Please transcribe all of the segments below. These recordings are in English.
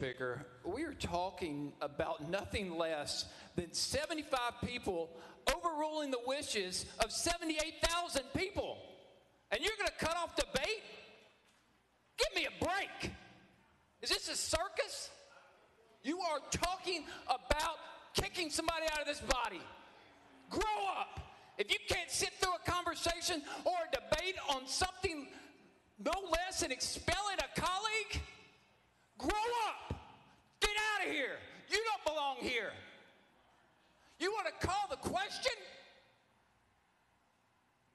Speaker, we are talking about nothing less than 75 people overruling the wishes of 78,000 people. And you're going to cut off debate? Give me a break. Is this a circus? You are talking about kicking somebody out of this body. Grow up. If you can't sit through a conversation or a debate on something no less than expelling a colleague, grow up. Get out of here. You don't here. You want to call the question?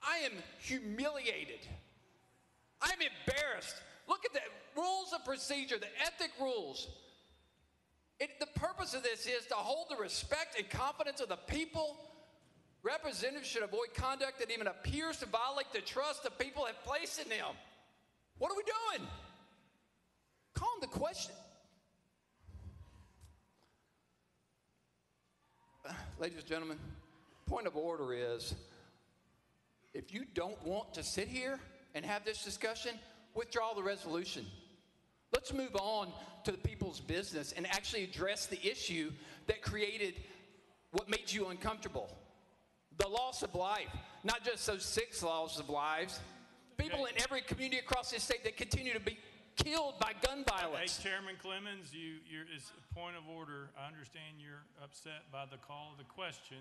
I am humiliated. I'm embarrassed. Look at the rules of procedure, the ethic rules. It, the purpose of this is to hold the respect and confidence of the people. Representatives should avoid conduct that even appears to violate the trust the people have placed in them. What are we doing? Call the question. Ladies and gentlemen, point of order is if you don't want to sit here and have this discussion, withdraw the resolution. Let's move on to the people's business and actually address the issue that created what made you uncomfortable the loss of life, not just those six losses of lives. People in every community across this state that continue to be killed by gun violence. Hey, Chairman Clemmons, you, you're, it's a point of order. I understand you're upset by the call of the question.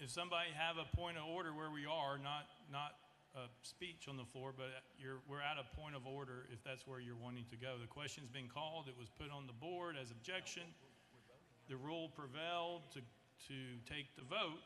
If somebody have a point of order where we are, not, not a speech on the floor, but you're, we're at a point of order if that's where you're wanting to go. The question's been called, it was put on the board as objection. The rule prevailed to, to take the vote.